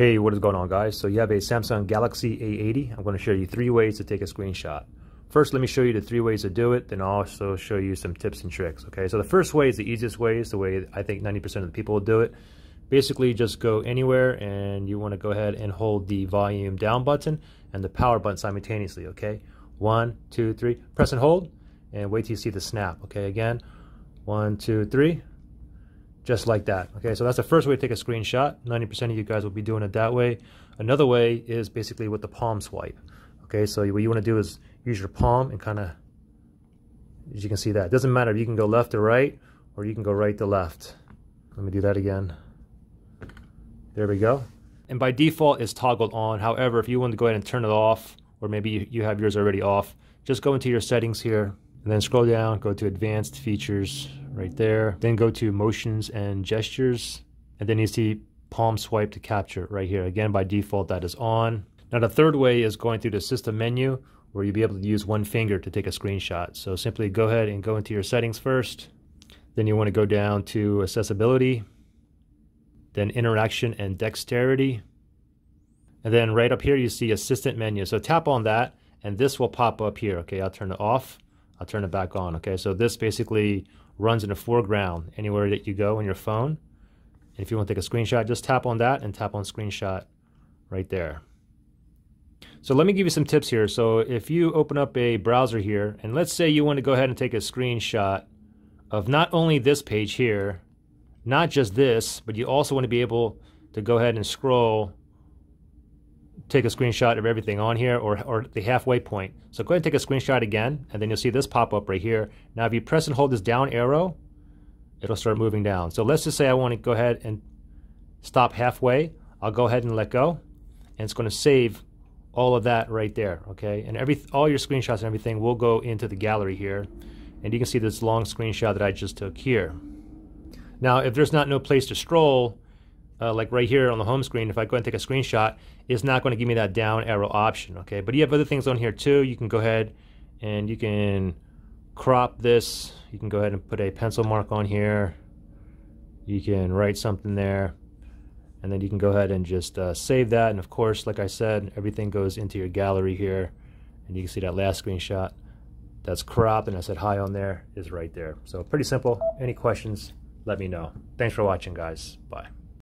Hey, what is going on guys? So you have a Samsung Galaxy A80. I'm going to show you three ways to take a screenshot. First, let me show you the three ways to do it, then I'll also show you some tips and tricks, okay? So the first way is the easiest way, is the way I think 90% of the people will do it. Basically, just go anywhere and you want to go ahead and hold the volume down button and the power button simultaneously, okay? One, two, three, press and hold, and wait till you see the snap, okay? Again, one, two, three, just like that. Okay, so that's the first way to take a screenshot. 90% of you guys will be doing it that way. Another way is basically with the palm swipe. Okay, so what you want to do is use your palm and kind of, as you can see that. It doesn't matter if you can go left to right, or you can go right to left. Let me do that again. There we go. And by default, it's toggled on. However, if you want to go ahead and turn it off, or maybe you have yours already off, just go into your settings here, and then scroll down, go to advanced features, right there. Then go to motions and gestures. And then you see palm swipe to capture right here. Again, by default, that is on. Now the third way is going through the assistant menu where you'll be able to use one finger to take a screenshot. So simply go ahead and go into your settings first. Then you want to go down to accessibility, then interaction and dexterity. And then right up here, you see assistant menu. So tap on that and this will pop up here. Okay, I'll turn it off. I'll turn it back on. Okay, so this basically runs in the foreground anywhere that you go on your phone. And if you want to take a screenshot, just tap on that and tap on screenshot right there. So let me give you some tips here. So if you open up a browser here, and let's say you want to go ahead and take a screenshot of not only this page here, not just this, but you also want to be able to go ahead and scroll take a screenshot of everything on here or, or the halfway point. So go ahead and take a screenshot again, and then you'll see this pop up right here. Now, if you press and hold this down arrow, it'll start moving down. So let's just say I want to go ahead and stop halfway. I'll go ahead and let go, and it's going to save all of that right there, okay? And every all your screenshots and everything will go into the gallery here. And you can see this long screenshot that I just took here. Now, if there's not no place to scroll, uh, like right here on the home screen, if I go and take a screenshot, it's not going to give me that down arrow option, okay? But you have other things on here too. You can go ahead and you can crop this. You can go ahead and put a pencil mark on here. You can write something there. And then you can go ahead and just uh, save that. And of course, like I said, everything goes into your gallery here. And you can see that last screenshot that's cropped and I said hi on there is right there. So pretty simple. Any questions, let me know. Thanks for watching, guys. Bye.